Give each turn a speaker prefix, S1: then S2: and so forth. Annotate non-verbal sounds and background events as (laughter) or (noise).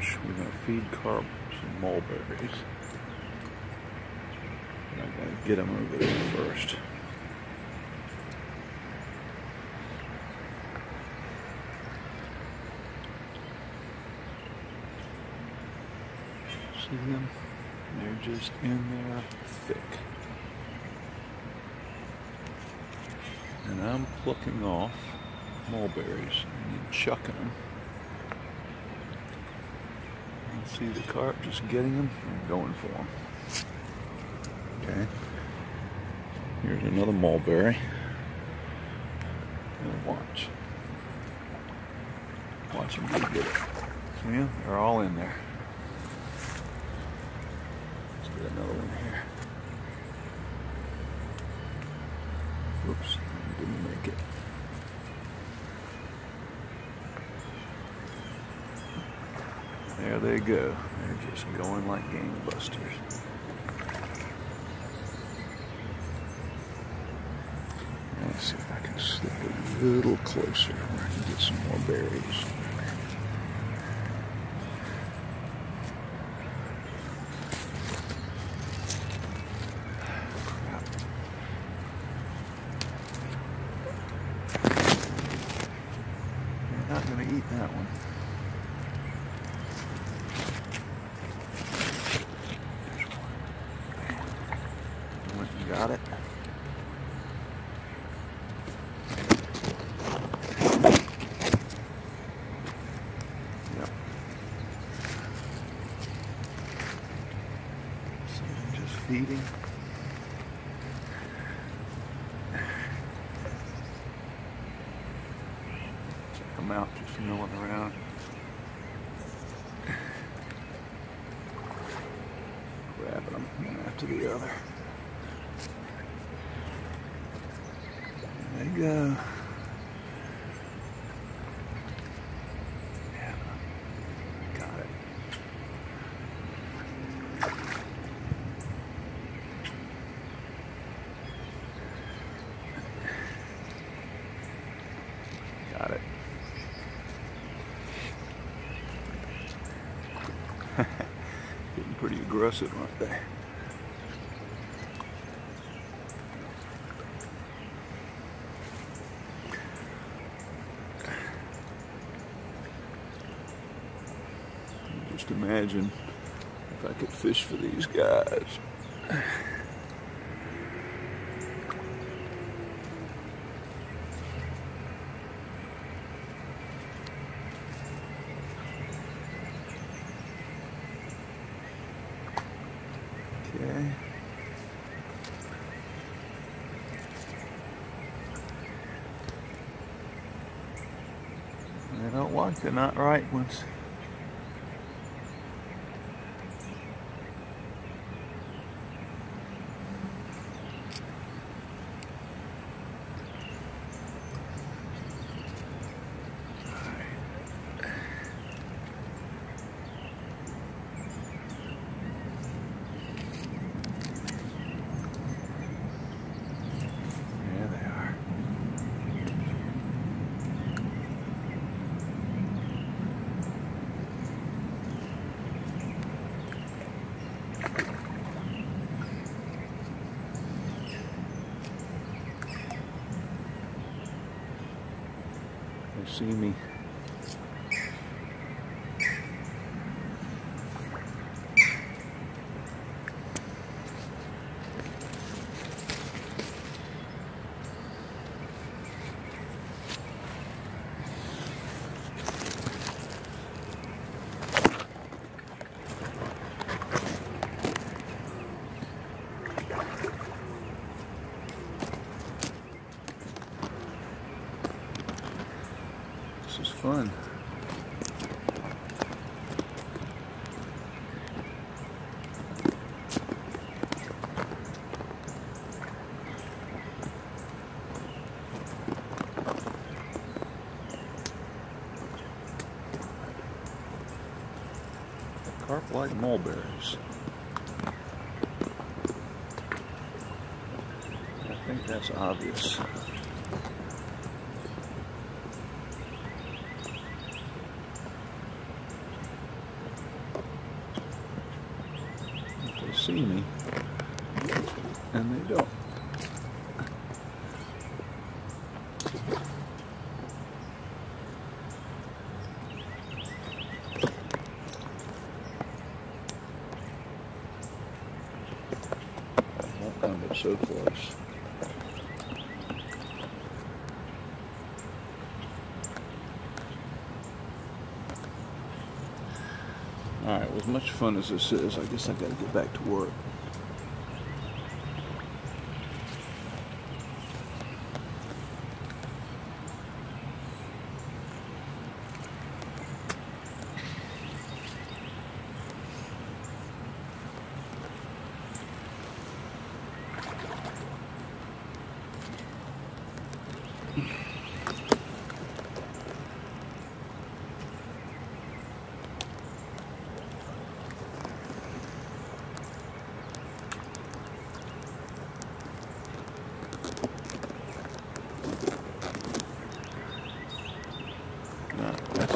S1: mulch. We're going to feed carp some mulberries. I gotta get them over there first. See them? They're just in there thick. And I'm plucking off mulberries and then chucking them. See the carp just getting them and going for them. Okay. Here's another mulberry. And watch. Watch them get it. See them? They're all in there. Let's get another one There they go. They're just going like gangbusters. Let's see if I can slip a little closer where I can get some more berries. Not going to eat that one. Went and got it. Yep. So I'm just feeding. Them out, just milling around. Grabbing them one after the other. You go. Yeah. Got it. Got (laughs) it. Getting pretty aggressive, aren't? Just imagine if I could fish for these guys. Okay. I don't like the not right ones. There they are. They see me. Fun. Carp like mulberries. I think that's obvious. see me. And they don't. Not going to so close. Alright, well, as much fun as this is, I guess I gotta get back to work. No,